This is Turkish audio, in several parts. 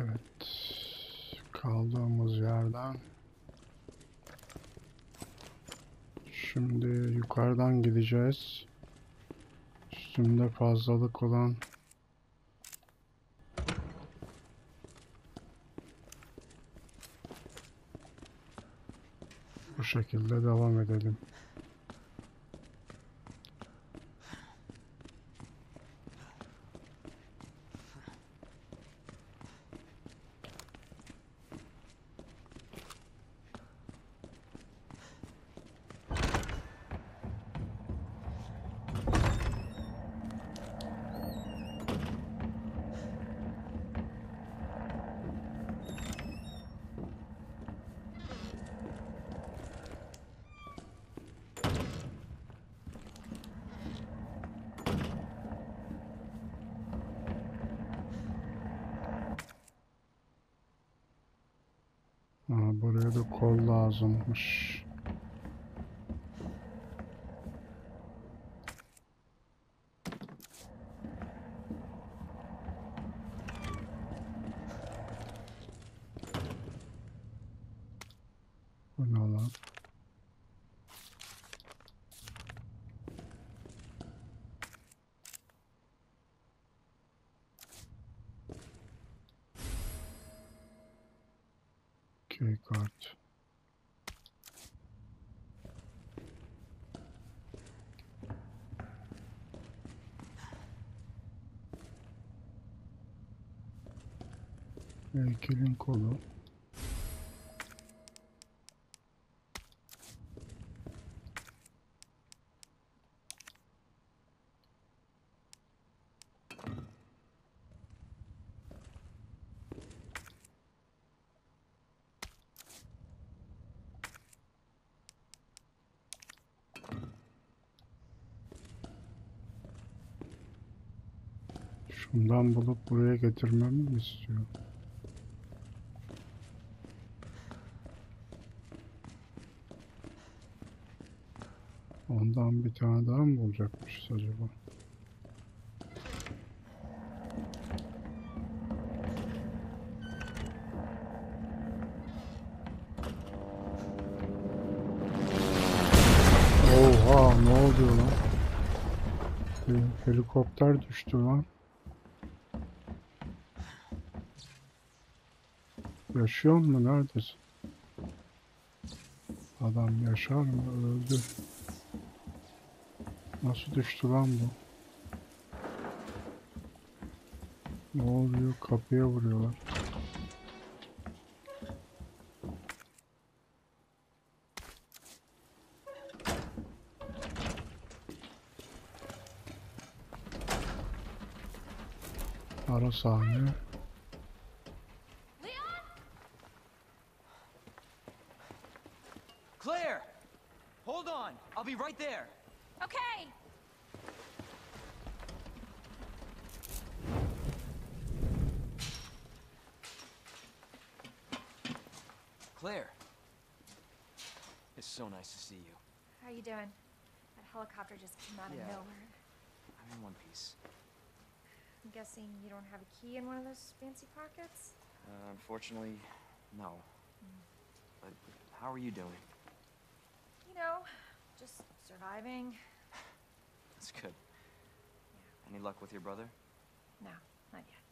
Evet. Kaldığımız yerden Şimdi yukarıdan gideceğiz. Üstümde fazlalık olan bu şekilde devam edelim. Aa, buraya da kol lazımmış. Bu ne lan? Key kart. Heykelin kolu. Şundan bulup buraya getirmemi mi istiyor? Ondan bir tane daha mı bulacakmışız acaba? Oha ne oluyor lan? Bir helikopter düştü lan. Yaşıyor mu? Neredesin? Adam yaşar mı? Öldü. Nasıl düştü lan bu? Ne oluyor? Kapıya vuruyorlar. Ara sahne. You doing? That helicopter just came out Yeah. of nowhere. I'm in one piece. I'm guessing you don't have a key in one of those fancy pockets? Uh, unfortunately, no. But how are you doing? You know, just surviving. That's good. Any luck with your brother? No, not yet.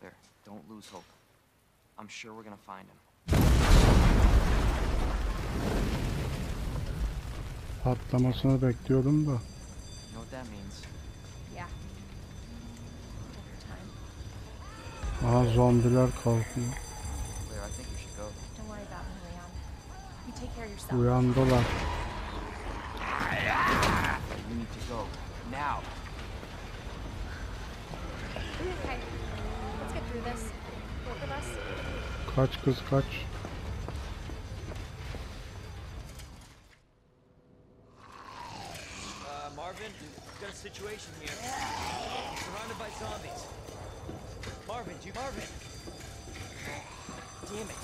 Claire, don't lose hope. I'm sure we're gonna find him. Patlamasını bekliyordum da. Aha zombiler kalkıyor. Claire, I think you situation here. Surrounded by zombies. Marvin, you... Marvin! Damn it.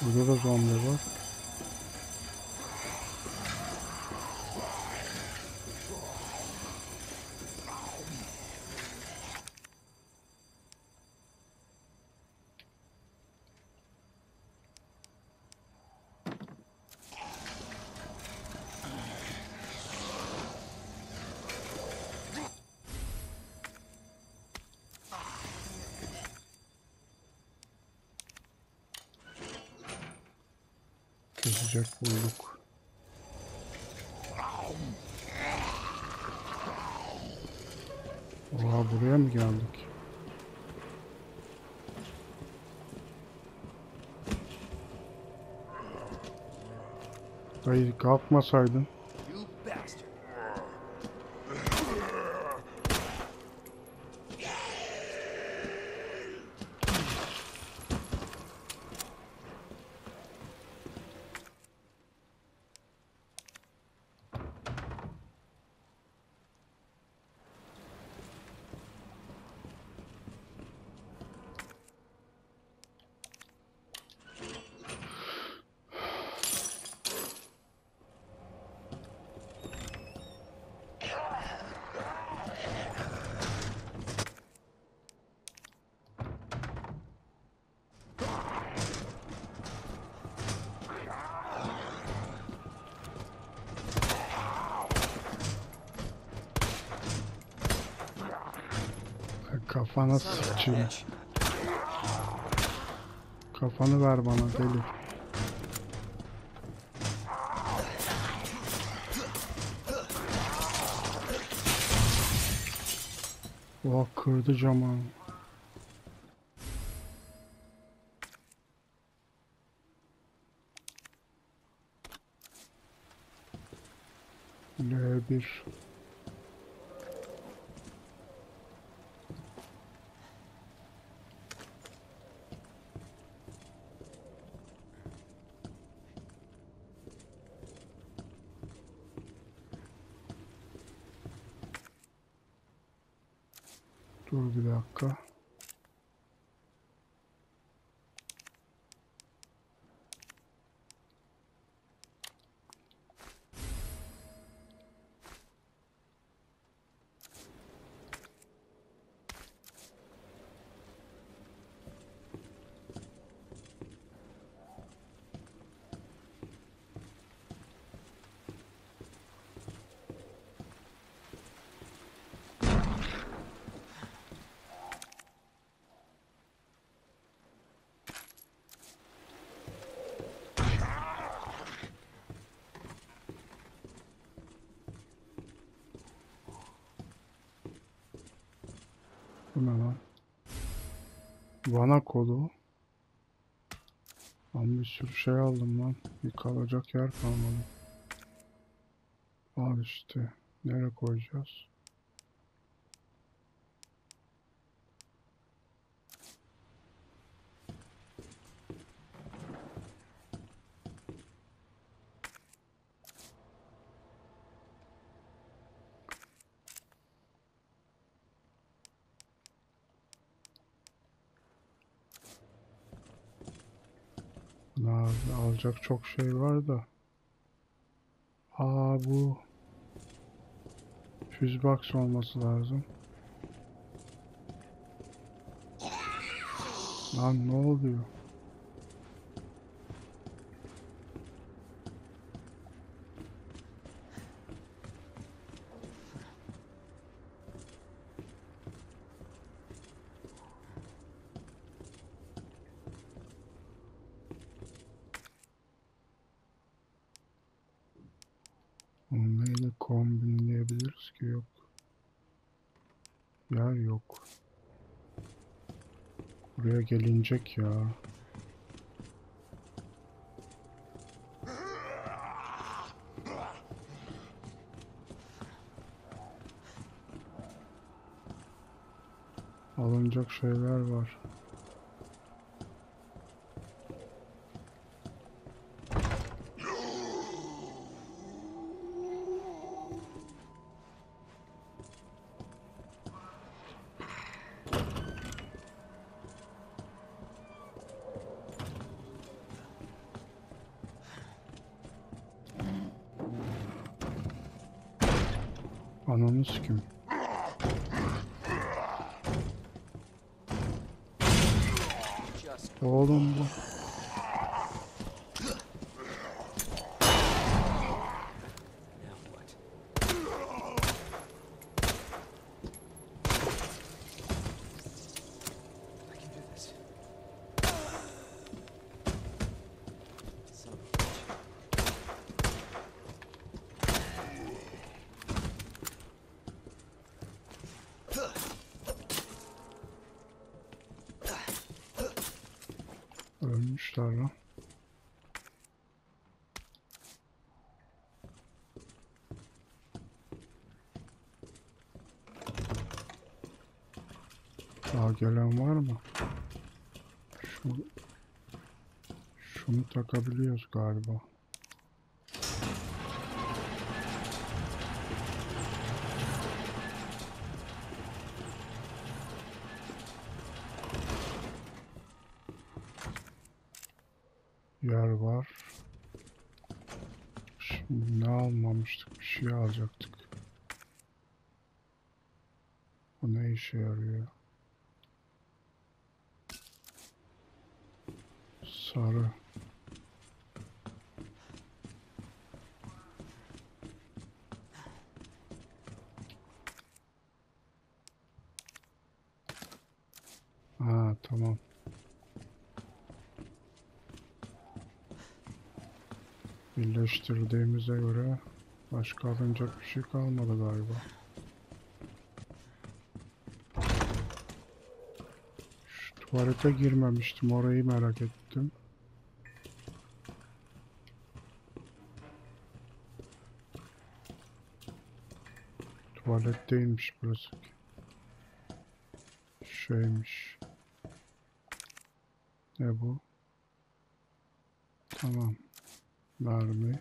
Burada da zombi var. Dayı kalkmasaydın. Kafana sıçayım. Kafanı ver bana deli. Oha kırdı camı. L1 Dur bir dakika. Bu ne lan? Vana kodu. Ben bir sürü şey aldım lan. Bir kalacak yer kalmadı. Al işte. Nereye koyacağız? Daha alacak çok şey var da. Aa bu Fuse box olması lazım. Lan ne oluyor? Onu neyle kombinleyebiliriz ki yok. Yer yok. Buraya gelinecek ya. Alınacak şeyler var. Ananı sikim. Oğlum bu. Ölmüşler lan. Daha gelen var mı? Şu şunu takabiliyoruz galiba. Yer var. Şimdi ne almamıştık? Bir şey alacaktık. Bu ne işe yarıyor? Sarı. Ha tamam. Birleştirdiğimize göre başka alınacak bir şey kalmadı galiba. Şu tuvalete girmemiştim orayı merak ettim. Tuvalet değilmiş burası. Şeymiş. Ne bu? Tamam. Mermi.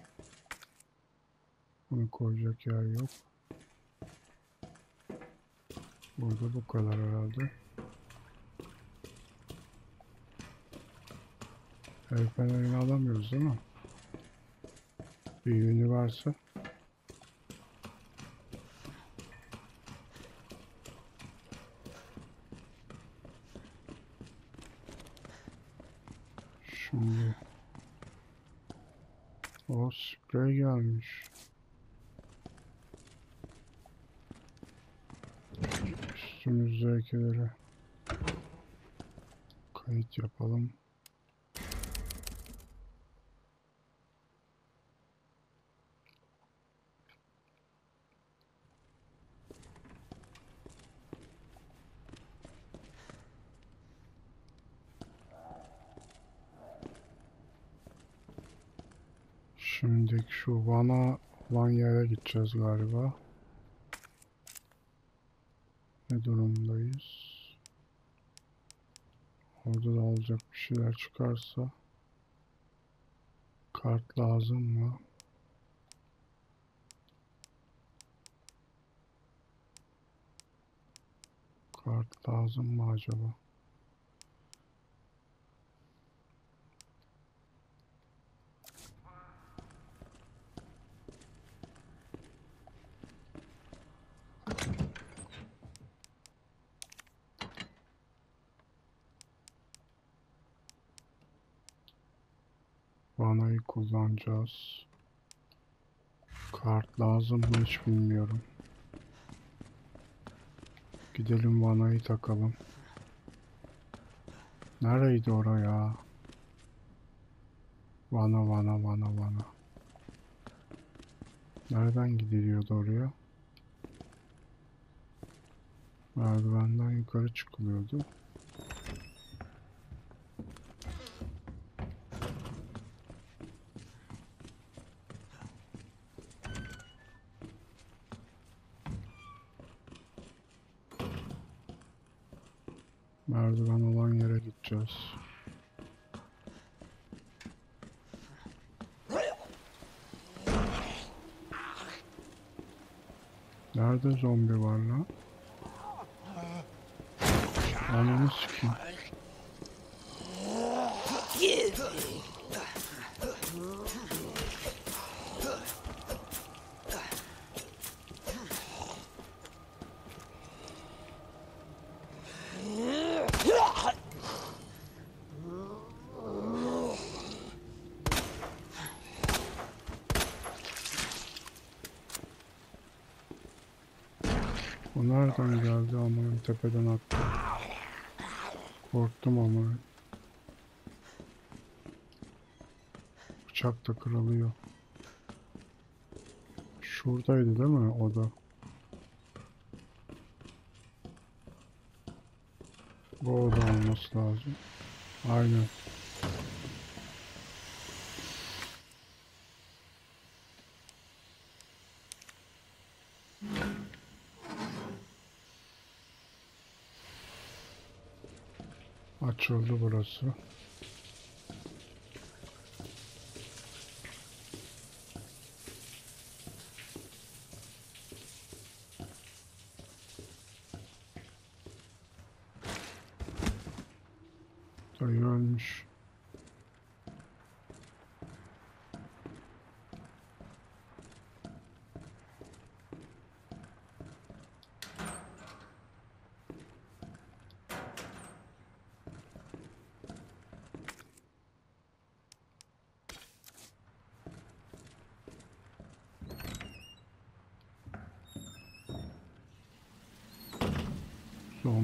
Bunu koyacak yer yok. Burada bu kadar herhalde. El fenerini alamıyoruz değil mi? Yönü varsa. Şimdi şu Van'a Van yere gideceğiz galiba. Ne durumdayız? Orada da alacak bir şeyler çıkarsa kart lazım mı? Kart lazım mı acaba? Vanayı kullanacağız. Kart lazım mı hiç bilmiyorum. Gidelim vanayı takalım. Nereydi oraya? Vana vana vana vana. Nereden gidiliyordu oraya? Merdivenden yukarı çıkılıyordu. Merdiven olan yere gideceğiz. Nerede zombi var lan? Ananı sikeyim. O nereden geldi aman tepeden attı. Korktum ama. Bıçak da kırılıyor. Şuradaydı değil mi o da? Bu oda olması lazım. Aynen. Açıldı burası.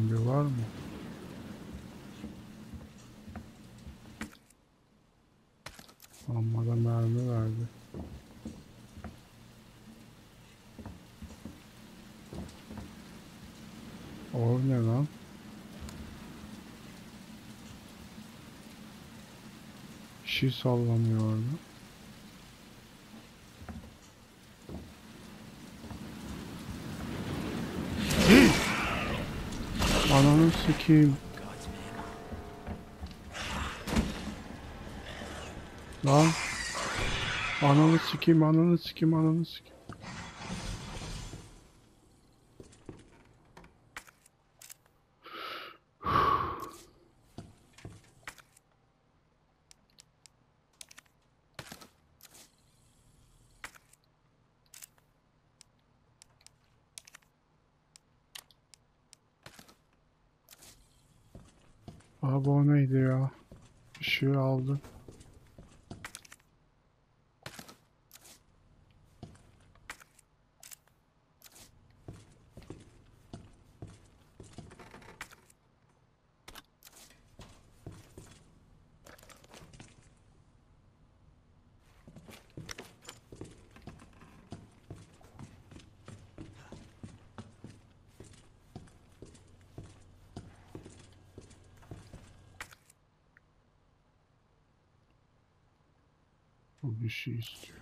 Zombi var mı? Amma da mermi verdi. O ne lan? Bir şey sallanıyor orada. Sikeyim. Lan. Ananı sikeyim, ananı sikeyim, ananı sikeyim. Abi o neydi ya? Bir şey aldı. O bir şey istiyor.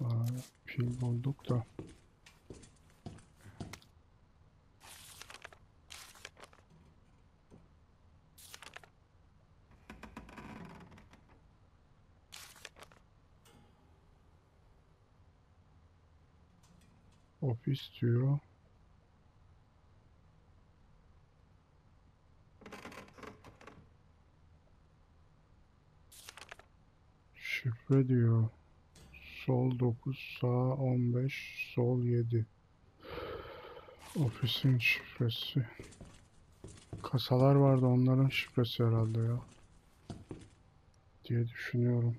Aa, pil bulduk da. Ofis diyor. Şifre diyor. Sol 9, sağ 15, sol 7. Ofisin şifresi. Kasalar vardı onların şifresi herhalde ya. Diye düşünüyorum.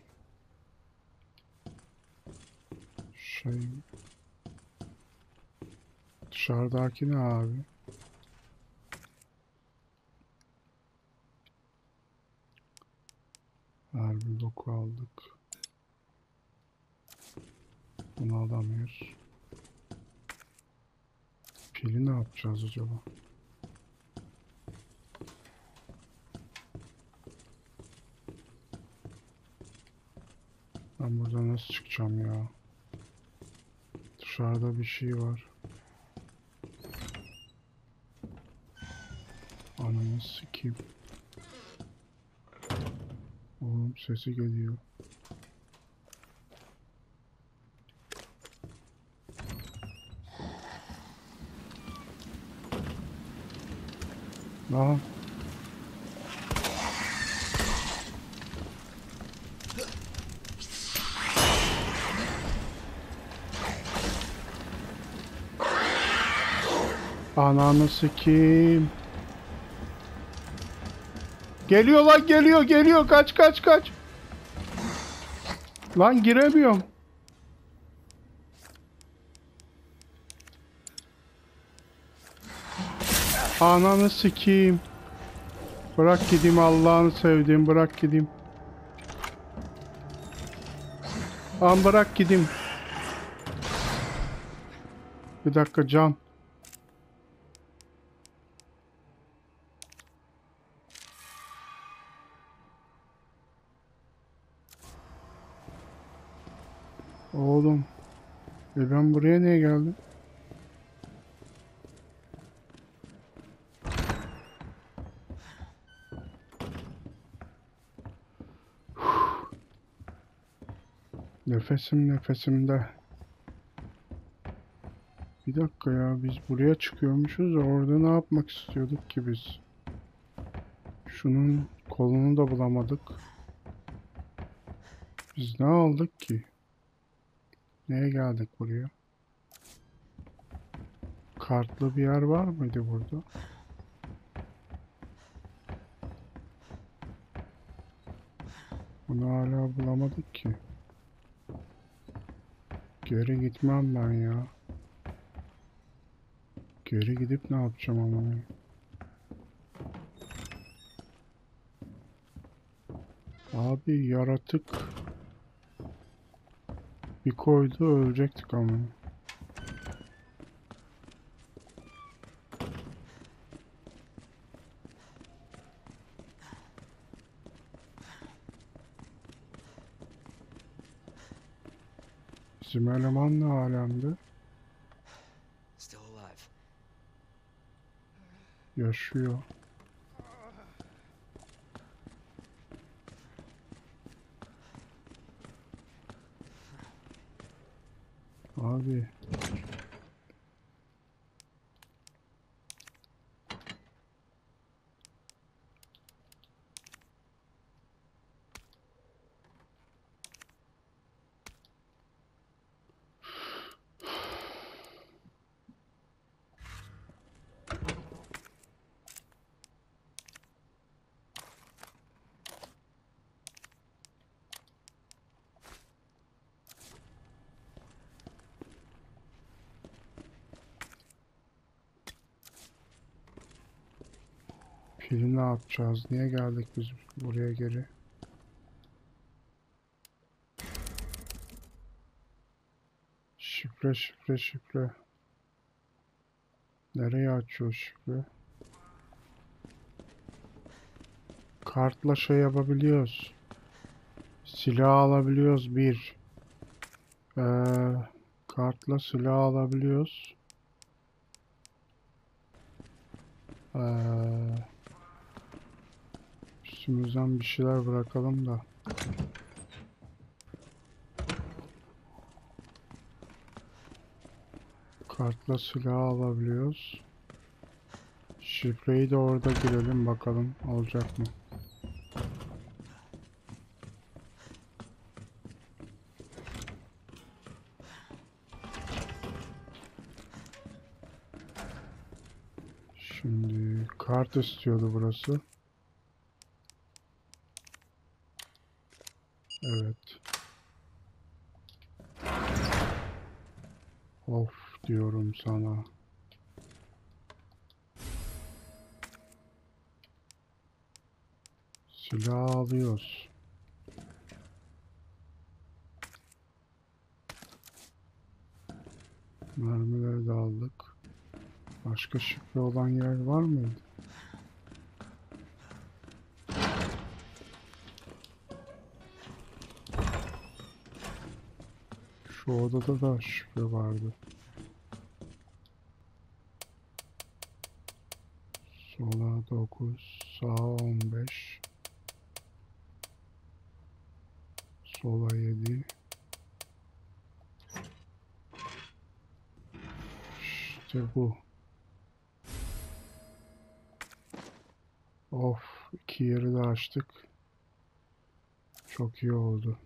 Şey Dışarıdaki ne abi? Her bir boku aldık. Bunu alamıyoruz. Pili ne yapacağız acaba? Ben buradan nasıl çıkacağım ya? Dışarıda bir şey var. Ananı sikeyim. Oğlum sesi geliyor. Lan. Ananı sikeyim. Geliyor lan geliyor geliyor kaç kaç kaç. Lan giremiyorum. Ananı sikeyim. Bırak gideyim Allah'ını sevdiğim bırak gideyim. Lan bırak gideyim. Bir dakika can. Oğlum. E ben buraya niye geldim? Nefesim nefesimde. Bir dakika ya biz buraya çıkıyormuşuz da orada ne yapmak istiyorduk ki biz? Şunun kolunu da bulamadık. Biz ne aldık ki? Neye geldik buraya? Kartlı bir yer var mıydı burada? Bunu hala bulamadık ki. Geri gitmem ben ya. Geri gidip ne yapacağım ama? Abi yaratık bir koydu ölecektik ama. Bizim eleman ne alemde? Yaşıyor. Abi. Pili ne yapacağız? Niye geldik biz buraya geri? Şifre şifre şifre. Nereye açıyor şifre? Kartla şey yapabiliyoruz. Silah alabiliyoruz bir. Ee, kartla silah alabiliyoruz. Ee, üstümüzden bir şeyler bırakalım da. Kartla silah alabiliyoruz. Şifreyi de orada girelim bakalım olacak mı? Şimdi kart istiyordu burası. Evet. Of diyorum sana. Silah alıyoruz. Mermileri de aldık. Başka şifre olan yer var mıydı? Şu odada da şifre vardı. Sola 9, sağa 15. Sola 7. İşte bu. Of, iki yeri de açtık. Çok iyi oldu.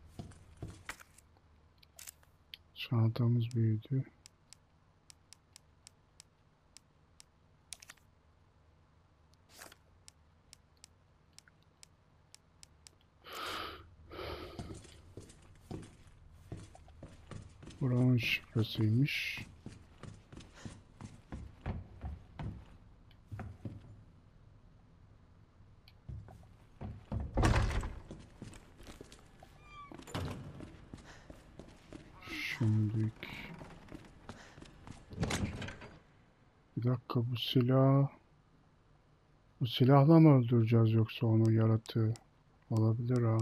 Çantamız büyüdü. Buranın şifresiymiş. Şimdilik dakika bu silah... Bu silahla mı öldüreceğiz yoksa onu yaratığı? Olabilir ha.